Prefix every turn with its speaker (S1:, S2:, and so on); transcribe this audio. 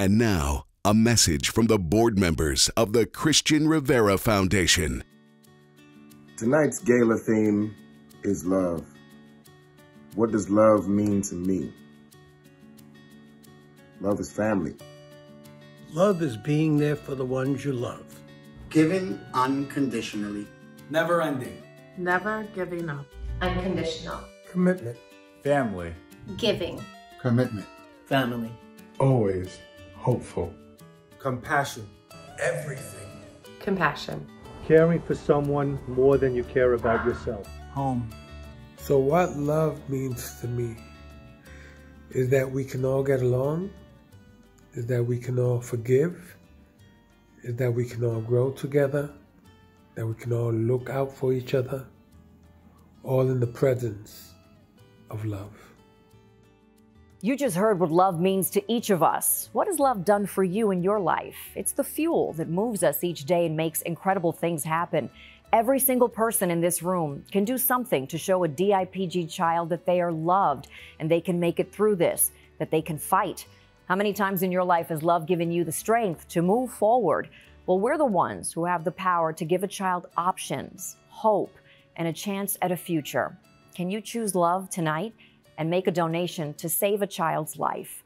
S1: And now, a message from the board members of the Cristian Rivera Foundation.
S2: Tonight's gala theme is love. What does love mean to me? Love is family.
S3: Love is being there for the ones you love.
S4: Giving unconditionally.
S5: Never ending.
S6: Never giving up.
S7: Unconditional.
S3: Commitment.
S8: Family.
S7: Giving.
S4: Commitment.
S6: Family.
S2: Always hopeful.
S3: Compassion. Everything.
S7: Compassion.
S9: Caring for someone more than you care about yourself.
S8: Home.
S3: So, what love means to me is that we can all get along, is that we can all forgive, is that we can all grow together, that we can all look out for each other, all in the presence of love.
S10: You just heard what love means to each of us. What has love done for you in your life? It's the fuel that moves us each day and makes incredible things happen. Every single person in this room can do something to show a DIPG child that they are loved and they can make it through this, that they can fight. How many times in your life has love given you the strength to move forward? Well, we're the ones who have the power to give a child options, hope, and a chance at a future. Can you choose love tonight? And make a donation to save a child's life.